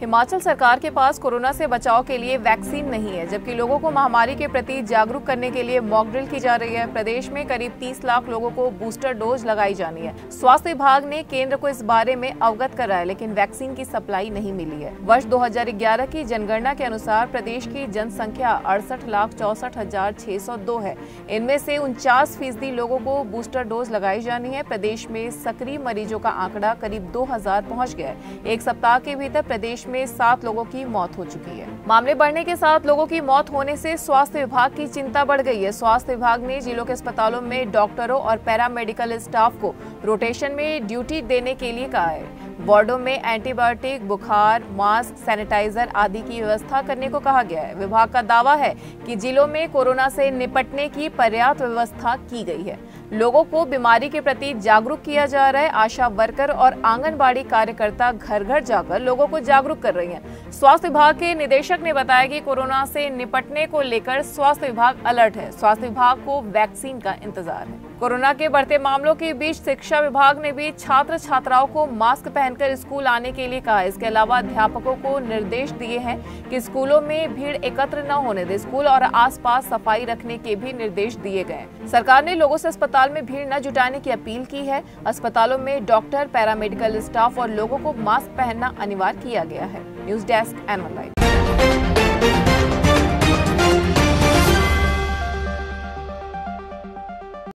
हिमाचल सरकार के पास कोरोना से बचाव के लिए वैक्सीन नहीं है, जबकि लोगों को महामारी के प्रति जागरूक करने के लिए मॉक ड्रिल की जा रही है। प्रदेश में करीब 30 लाख लोगों को बूस्टर डोज लगाई जानी है। स्वास्थ्य विभाग ने केंद्र को इस बारे में अवगत कराया, लेकिन वैक्सीन की सप्लाई नहीं मिली है। वर्ष दो हज़ार ग्यारह की जनगणना के अनुसार प्रदेश की जनसंख्या अड़सठ लाख चौसठ हज़ार छह सौ दो है। इनमें से उनचास फ़ीसदी लोगों को बूस्टर डोज लगाई जानी है। प्रदेश में सक्रिय मरीजों का आंकड़ा करीब दो हज़ार पहुँच गया है। एक सप्ताह के भीतर प्रदेश में सात लोगों की मौत हो चुकी है। मामले बढ़ने के साथ लोगों की मौत होने से स्वास्थ्य विभाग की चिंता बढ़ गई है। स्वास्थ्य विभाग ने जिलों के अस्पतालों में डॉक्टरों और पैरामेडिकल स्टाफ को रोटेशन में ड्यूटी देने के लिए कहा है। वार्डो में एंटीबायोटिक, बुखार, मास्क, सैनिटाइजर आदि की व्यवस्था करने को कहा गया है। विभाग का दावा है कि जिलों में कोरोना से निपटने की पर्याप्त व्यवस्था की गई है। लोगों को बीमारी के प्रति जागरूक किया जा रहा है। आशा वर्कर और आंगनबाड़ी कार्यकर्ता घर घर जाकर लोगों को जागरूक कर रही हैं। स्वास्थ्य विभाग के निदेशक ने बताया कि कोरोना से निपटने को लेकर स्वास्थ्य विभाग अलर्ट है। स्वास्थ्य विभाग को वैक्सीन का इंतज़ार है। कोरोना के बढ़ते मामलों के बीच शिक्षा विभाग ने भी छात्र छात्राओं को मास्क पहनकर स्कूल आने के लिए कहा इसके अलावा अध्यापकों को निर्देश दिए हैं कि स्कूलों में भीड़ एकत्र न होने दे। स्कूल और आसपास सफ़ाई रखने के भी निर्देश दिए गए सरकार ने लोगों से अस्पताल में भीड़ न जुटाने की अपील की है। अस्पतालों में डॉक्टर, पैरामेडिकल स्टाफ और लोगों को मास्क पहनना अनिवार्य किया गया है। News desk live.